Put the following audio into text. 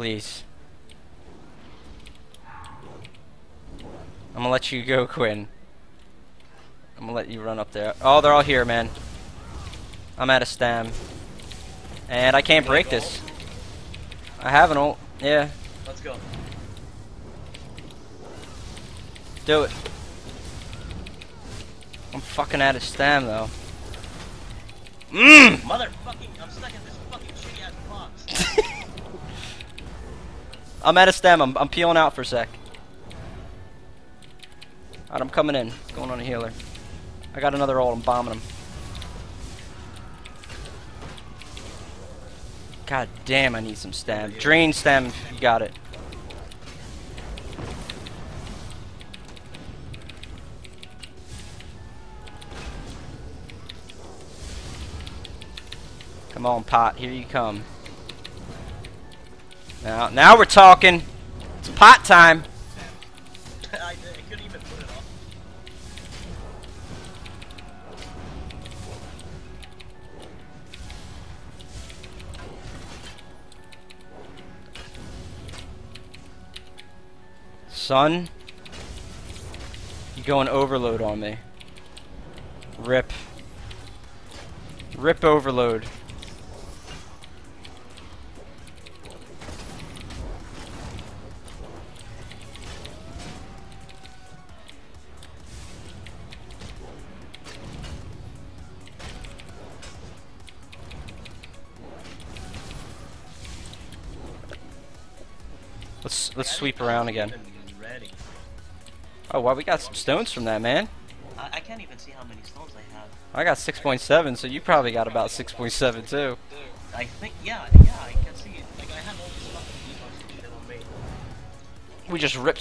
Please. I'm gonna let you go, Quinn. I'm gonna let you run up there. Oh, they're all here, man. I'm out of stam. And I can't break this. I have an ult. Yeah, Let's go. do it. I'm fucking out of stam, though. Mmm! Motherfucking, I'm stuck in this fucking shitty ass box. I'm at a stam. I'm, I'm peeling out for a sec. Alright, I'm coming in. Going on a healer. I got another ult. I'm bombing him. God damn, I need some stam. Drain stam. You got it. Come on, pot. Here you come. Now, now we're talking. It's pot time. I, couldn't even put it. Son, you going overload on me. Rip. Rip overload. Let's let's sweep around again. Oh wow, we got some stones from that man. I, I can't even see how many stones I have. I got 6.7, so you probably got about 6.7 too. I think, yeah, yeah, I can see it. Like, I have all this stuff in the shit on. We just ripped